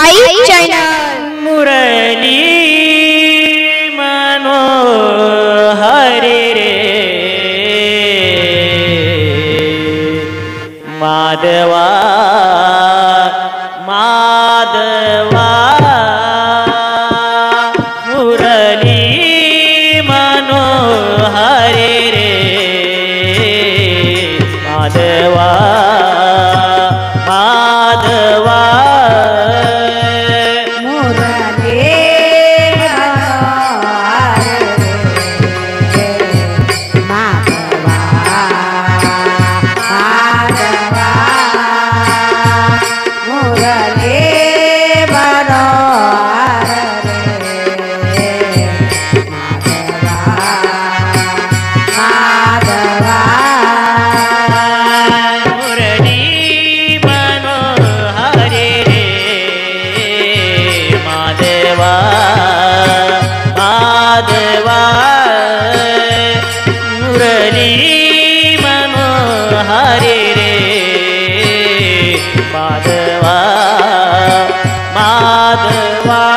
आई channel. मुरली मनो हरे रे। माधवा माधवा मुरली मनो Madhava, Madhava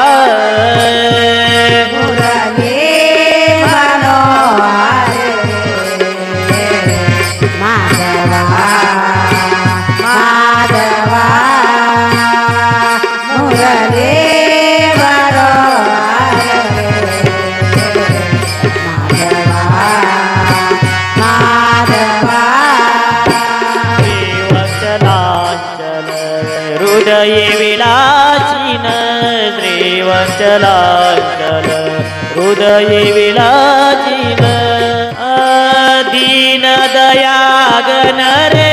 वचलाचल हृदये विलाचिन अदीन दयागनरे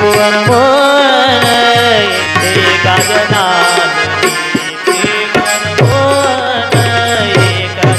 जीवन मोहन एका गणान जीवन मोहन एका